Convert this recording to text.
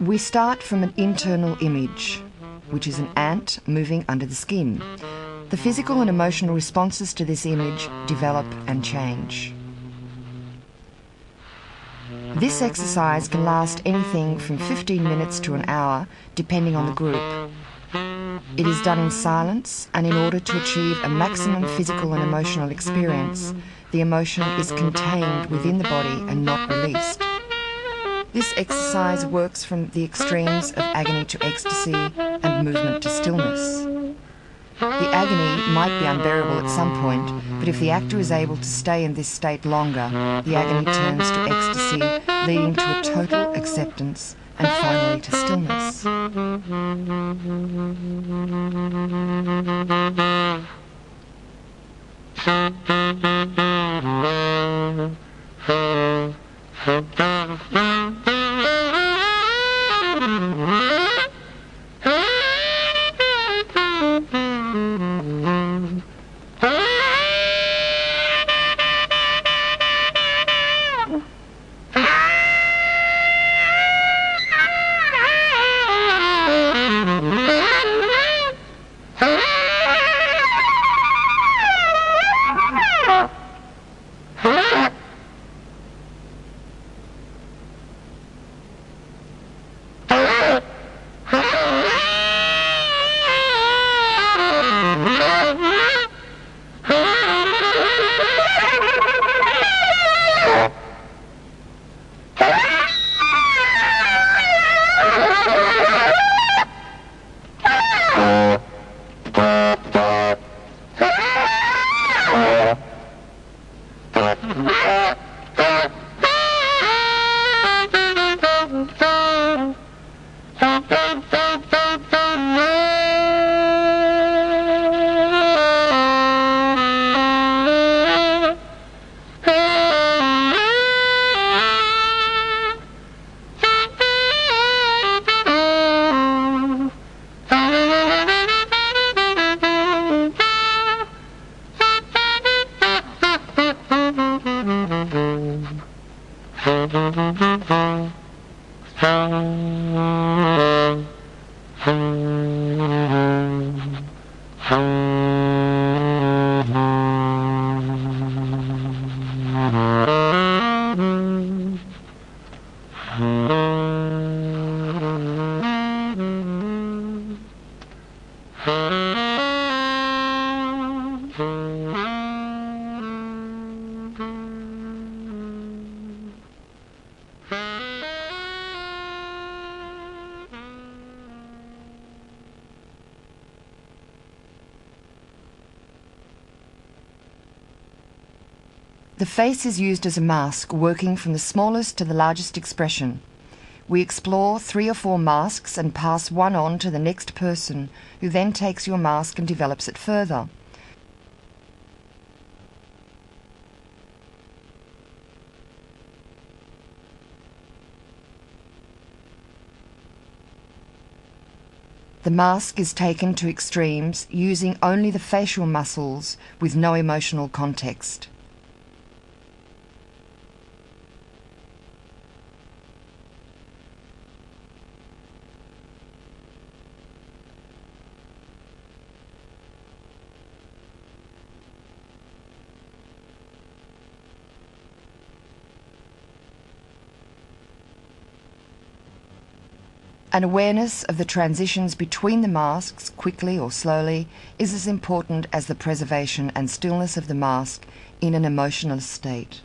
We start from an internal image, which is an ant moving under the skin. The physical and emotional responses to this image develop and change. This exercise can last anything from 15 minutes to an hour, depending on the group. It is done in silence, and in order to achieve a maximum physical and emotional experience, the emotion is contained within the body and not released. This exercise works from the extremes of agony to ecstasy and movement to stillness. The agony might be unbearable at some point, but if the actor is able to stay in this state longer, the agony turns to ecstasy, leading to a total acceptance and finally to stillness. Mm-hmm. Hum. The face is used as a mask, working from the smallest to the largest expression. We explore three or four masks and pass one on to the next person, who then takes your mask and develops it further. The mask is taken to extremes using only the facial muscles with no emotional context. An awareness of the transitions between the masks, quickly or slowly, is as important as the preservation and stillness of the mask in an emotional state.